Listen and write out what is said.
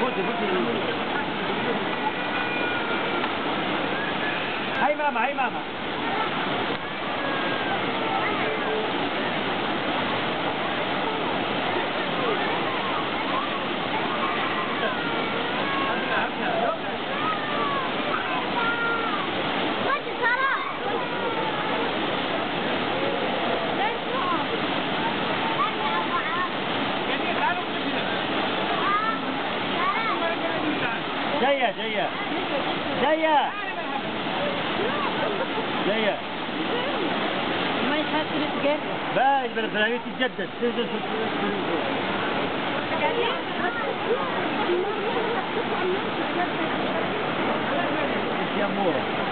不急不急，哎嘛嘛，哎嘛嘛。جاية جاية. جاية. جاية. ما يخاف تتجدد باش بالبرامج تتجدد تنزل في السوق يا مورا.